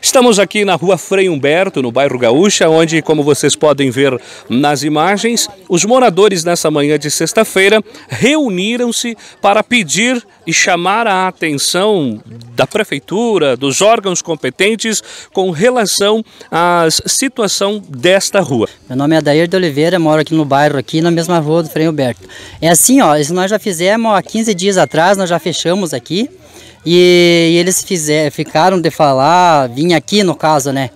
Estamos aqui na rua Frei Humberto, no bairro Gaúcha, onde, como vocês podem ver nas imagens, os moradores nessa manhã de sexta-feira reuniram-se para pedir e chamar a atenção da prefeitura, dos órgãos competentes com relação à situação desta rua. Meu nome é Adair de Oliveira, moro aqui no bairro, aqui na mesma rua do Frei Humberto. É assim, ó, isso nós já fizemos há 15 dias atrás, nós já fechamos aqui. E, e eles fizer, ficaram de falar, vim aqui no caso, né?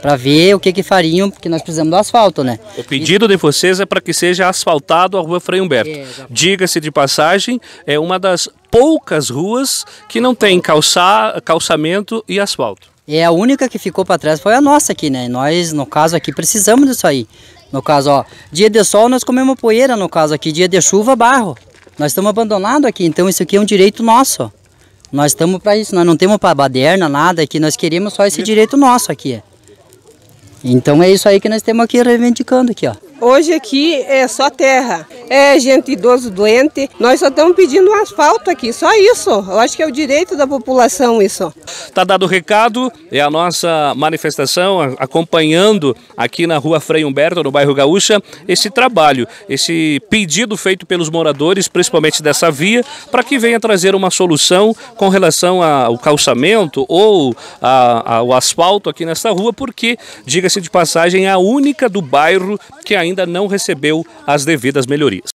Para ver o que que fariam, porque nós precisamos do asfalto, né? O pedido de vocês é para que seja asfaltado a rua Frei Humberto. É, Diga-se de passagem, é uma das poucas ruas que não tem calça, calçamento e asfalto. É a única que ficou para trás foi a nossa aqui, né? Nós, no caso aqui, precisamos disso aí. No caso, ó, dia de sol nós comemos poeira, no caso aqui, dia de chuva, barro. Nós estamos abandonados aqui, então isso aqui é um direito nosso. Nós estamos para isso, nós não temos para baderna, nada aqui, nós queremos só esse direito nosso aqui. Então é isso aí que nós temos aqui reivindicando aqui, ó. Hoje aqui é só terra, é gente idoso doente. Nós só estamos pedindo um asfalto aqui, só isso. Eu acho que é o direito da população isso. Tá dado o recado, é a nossa manifestação acompanhando aqui na rua Frei Humberto, no bairro Gaúcha, esse trabalho, esse pedido feito pelos moradores, principalmente dessa via, para que venha trazer uma solução com relação ao calçamento ou ao asfalto aqui nessa rua, porque, diga-se de passagem, é a única do bairro que ainda não recebeu as devidas melhorias.